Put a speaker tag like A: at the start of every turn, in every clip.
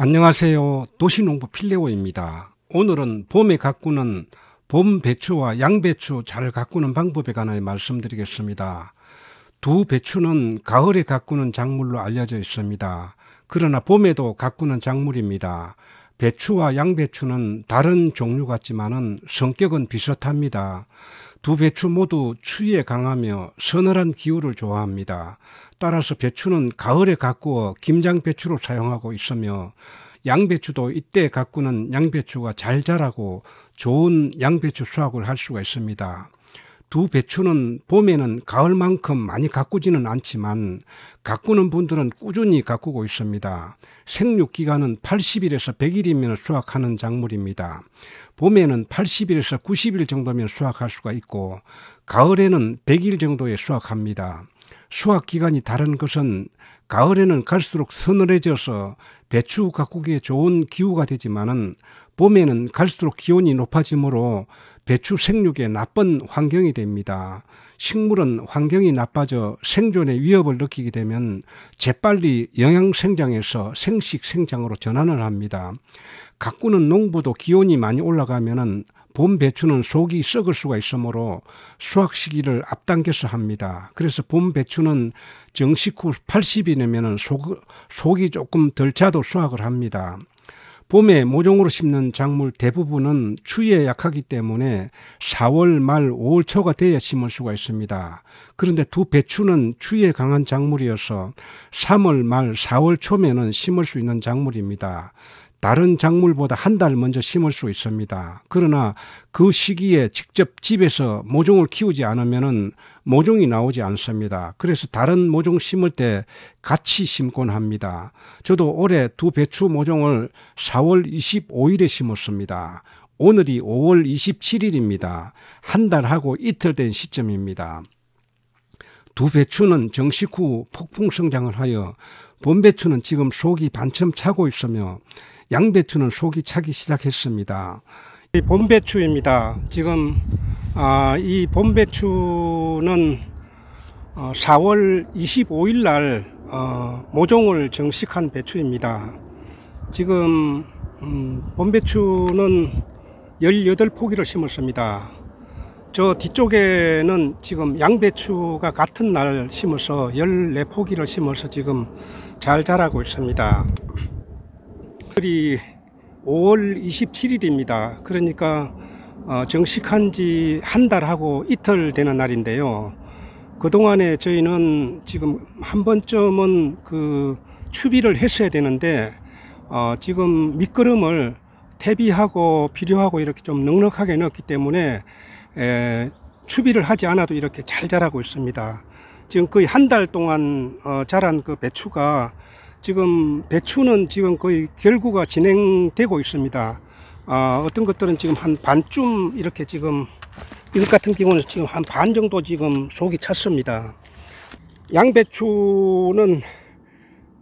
A: 안녕하세요. 도시농부 필레오입니다. 오늘은 봄에 가꾸는 봄 배추와 양배추 잘 가꾸는 방법에 관하여 말씀드리겠습니다. 두 배추는 가을에 가꾸는 작물로 알려져 있습니다. 그러나 봄에도 가꾸는 작물입니다. 배추와 양배추는 다른 종류 같지만은 성격은 비슷합니다. 두 배추 모두 추위에 강하며 서늘한 기후를 좋아합니다. 따라서 배추는 가을에 가꾸어 김장 배추로 사용하고 있으며 양배추도 이때 가꾸는 양배추가 잘 자라고 좋은 양배추 수확을 할 수가 있습니다. 두 배추는 봄에는 가을만큼 많이 가꾸지는 않지만 가꾸는 분들은 꾸준히 가꾸고 있습니다. 생육 기간은 80일에서 100일이면 수확하는 작물입니다. 봄에는 80일에서 90일 정도면 수확할 수가 있고 가을에는 100일 정도에 수확합니다. 수확 기간이 다른 것은 가을에는 갈수록 서늘해져서 배추 가꾸기에 좋은 기후가 되지만은 봄에는 갈수록 기온이 높아지므로 배추 생육에 나쁜 환경이 됩니다. 식물은 환경이 나빠져 생존의 위협을 느끼게 되면 재빨리 영양 생장에서 생식 생장으로 전환을 합니다. 가꾸는 농부도 기온이 많이 올라가면은 봄 배추는 속이 썩을 수가 있으므로 수확 시기를 앞당겨서 합니다. 그래서 봄 배추는 정식 후 80일이면 속, 속이 조금 덜 차도 수확을 합니다. 봄에 모종으로 심는 작물 대부분은 추위에 약하기 때문에 4월 말 5월 초가 돼야 심을 수가 있습니다. 그런데 두 배추는 추위에 강한 작물이어서 3월 말 4월 초면은 심을 수 있는 작물입니다. 다른 작물보다 한 달 먼저 심을 수 있습니다. 그러나 그 시기에 직접 집에서 모종을 키우지 않으면 모종이 나오지 않습니다. 그래서 다른 모종 심을 때 같이 심곤 합니다. 저도 올해 두 배추 모종을 4월 25일에 심었습니다. 오늘이 5월 27일입니다. 한 달하고 이틀 된 시점입니다. 두 배추는 정식 후 폭풍 성장을 하여 봄배추는 지금 속이 반쯤 차고 있으며 양배추는 속이 차기 시작했습니다. 이 봄배추입니다. 지금 아, 이 봄배추는 어, 4월 25일 날 어, 모종을 정식한 배추입니다. 지금 음, 봄배추는 18포기를 심었습니다. 저 뒤쪽에는 지금 양배추가 같은 날 심어서 14포기를 심어서 지금 잘 자라고 있습니다. 오늘이 5월 27일입니다. 그러니까 어, 정식한 지 한 달하고 이틀 되는 날인데요. 그동안에 저희는 지금 한 번쯤은 그 추비를 했어야 되는데 어, 지금 밑거름을 퇴비하고 비료하고 이렇게 좀 넉넉하게 넣었기 때문에 에, 추비를 하지 않아도 이렇게 잘 자라고 있습니다. 지금 거의 한 달 동안 어, 자란 그 배추가 지금 배추는 지금 거의 결구가 진행되고 있습니다. 아, 어떤 것들은 지금 한 반쯤 이렇게 지금 이것 같은 경우는 지금 한 반 정도 지금 속이 찼습니다. 양배추는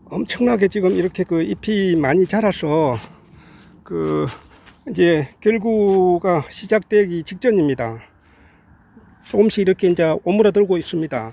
A: 엄청나게 지금 이렇게 그 잎이 많이 자라서 그 이제 결구가 시작되기 직전입니다. 조금씩 이렇게 이제 오므라들고 있습니다.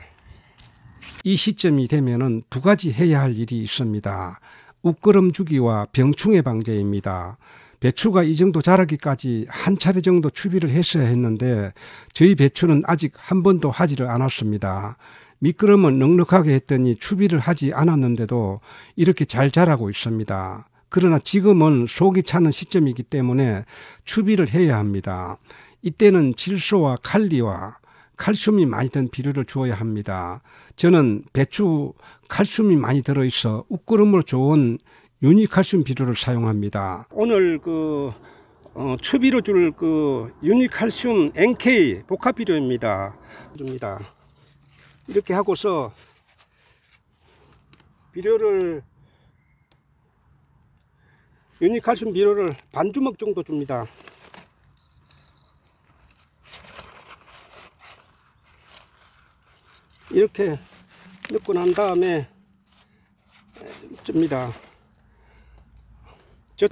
A: 이 시점이 되면은 두 가지 해야 할 일이 있습니다. 웃거름 주기와 병충해 방제입니다. 배추가 이 정도 자라기까지 한 차례 정도 추비를 했어야 했는데 저희 배추는 아직 한 번도 하지를 않았습니다. 미끄럼은 넉넉하게 했더니 추비를 하지 않았는데도 이렇게 잘 자라고 있습니다. 그러나 지금은 속이 차는 시점이기 때문에 추비를 해야 합니다. 이때는 질소와 칼리와 칼슘이 많이 든 비료를 주어야 합니다. 저는 배추 칼슘이 많이 들어 있어 웃구름으로 좋은 유니칼슘 비료를 사용합니다. 오늘 그 어, 추비로 줄 그 유니칼슘 NK 복합 비료입니다. 줍니다. 이렇게 하고서 비료를 유니칼슘 비료를 반 주먹 정도 줍니다. 이렇게 넣고 난 다음에 줍니다. 저...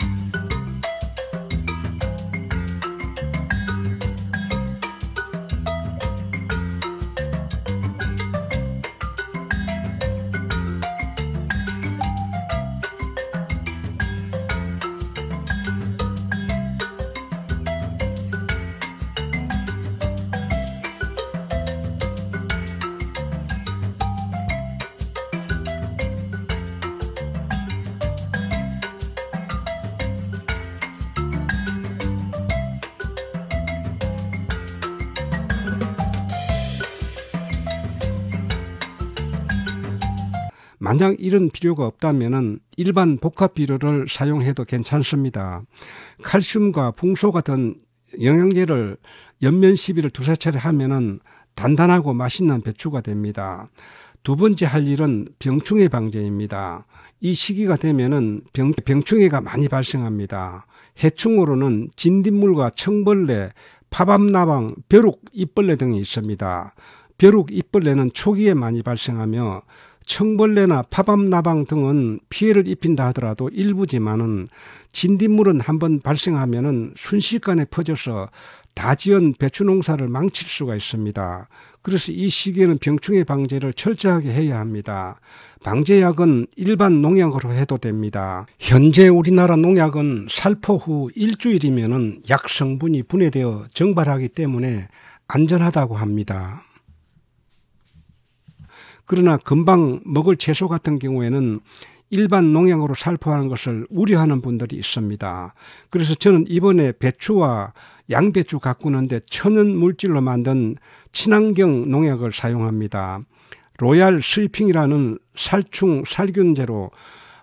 A: 만약 이런 비료가 없다면 일반 복합 비료를 사용해도 괜찮습니다. 칼슘과 붕소 같은 영양제를 연면 시비를 두세 차례 하면은 단단하고 맛있는 배추가 됩니다. 두 번째 할 일은 병충해 방제입니다. 이 시기가 되면은 병, 병충해가 많이 발생합니다. 해충으로는 진딧물과 청벌레, 파밤나방, 벼룩, 잎벌레 등이 있습니다. 벼룩, 잎벌레는 초기에 많이 발생하며 청벌레나 파밤나방 등은 피해를 입힌다 하더라도 일부지만은 진딧물은 한번 발생하면은 순식간에 퍼져서 다지연 배추 농사를 망칠 수가 있습니다. 그래서 이 시기에는 병충해 방제를 철저하게 해야 합니다. 방제약은 일반 농약으로 해도 됩니다. 현재 우리나라 농약은 살포 후 일주일이면 약 성분이 분해되어 정발하기 때문에 안전하다고 합니다. 그러나 금방 먹을 채소 같은 경우에는 일반 농약으로 살포하는 것을 우려하는 분들이 있습니다. 그래서 저는 이번에 배추와 양배추 가꾸는데 천연 물질로 만든 친환경 농약을 사용합니다. 로얄 스위핑이라는 살충 살균제로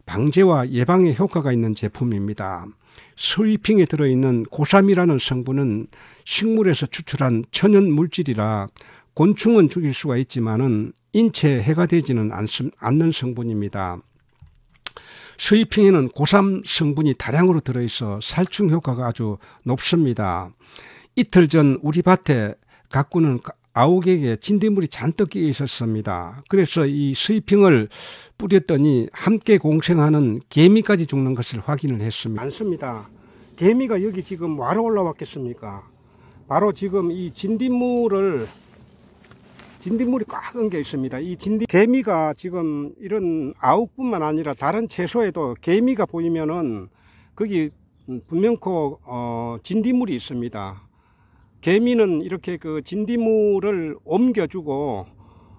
A: 방제와 예방에 효과가 있는 제품입니다. 스위핑에 들어있는 고삼이라는 성분은 식물에서 추출한 천연 물질이라 곤충은 죽일 수가 있지만은 인체에 해가 되지는 않는 성분입니다. 스위핑에는 고삼 성분이 다량으로 들어있어 살충 효과가 아주 높습니다. 이틀 전 우리 밭에 가꾸는 아욱에게 진딧물이 잔뜩 끼어 있었습니다. 그래서 이 스위핑을 뿌렸더니 함께 공생하는 개미까지 죽는 것을 확인을 했습니다. 많습니다. 개미가 여기 지금 뭐하러 올라왔겠습니까? 바로 지금 이 진딧물을 진딧물이 꽉 엉겨 있습니다. 이 진딧 개미가 지금 이런 아욱뿐만 아니라 다른 채소에도 개미가 보이면은 거기 분명코 어, 진딧물이 있습니다. 개미는 이렇게 그 진딧물을 옮겨주고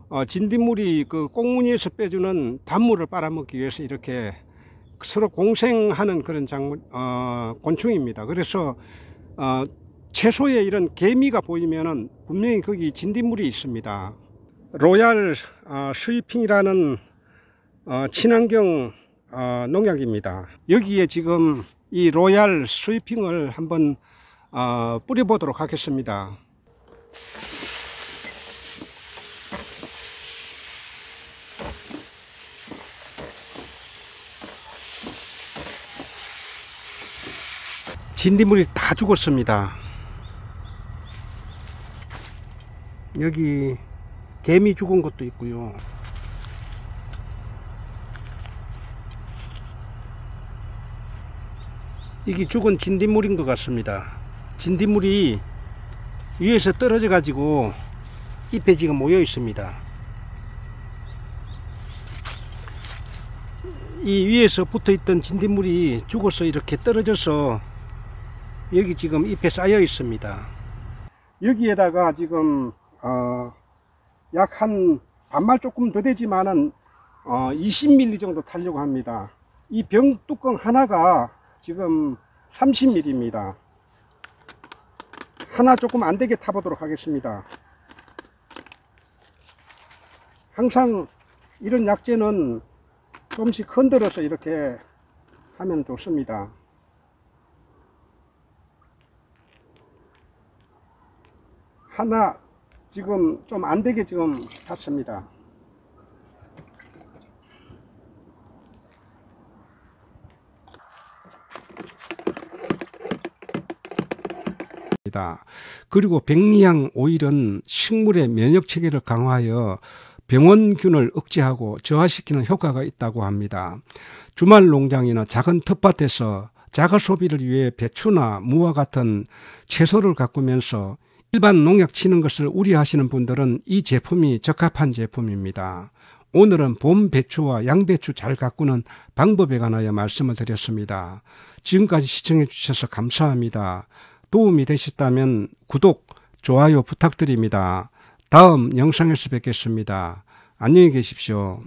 A: 어, 진딧물이 그 꽁무니에서 빼주는 단물을 빨아먹기 위해서 이렇게 서로 공생하는 그런 작물, 어, 곤충입니다. 그래서 어, 채소에 이런 개미가 보이면은 분명히 거기 진딧물이 있습니다. 로얄 어, 스위핑이라는 어, 친환경 어, 농약입니다. 여기에 지금 이 로얄 스위핑을 한번 어, 뿌려보도록 하겠습니다. 진딧물이 다 죽었습니다. 여기 개미 죽은 것도 있고요. 이게 죽은 진딧물인 것 같습니다. 진딧물이 위에서 떨어져 가지고 잎에 지금 모여 있습니다. 이 위에서 붙어 있던 진딧물이 죽어서 이렇게 떨어져서 여기 지금 잎에 쌓여 있습니다. 여기에다가 지금 어, 약 한 반말 조금 더 되지만은 어, 20mm 정도 타려고 합니다. 이 병 뚜껑 하나가 지금 30mm입니다. 하나 조금 안 되게 타보도록 하겠습니다. 항상 이런 약재는 조금씩 흔들어서 이렇게 하면 좋습니다. 하나 지금 좀 안되게 지금 탔습니다. 그리고 백리향 오일은 식물의 면역 체계를 강화하여 병원균을 억제하고 저하시키는 효과가 있다고 합니다. 주말 농장이나 작은 텃밭에서 자가 소비를 위해 배추나 무와 같은 채소를 가꾸면서 일반 농약 치는 것을 우려하시는 분들은 이 제품이 적합한 제품입니다. 오늘은 봄 배추와 양배추 잘 가꾸는 방법에 관하여 말씀을 드렸습니다. 지금까지 시청해 주셔서 감사합니다. 도움이 되셨다면 구독, 좋아요 부탁드립니다. 다음 영상에서 뵙겠습니다. 안녕히 계십시오.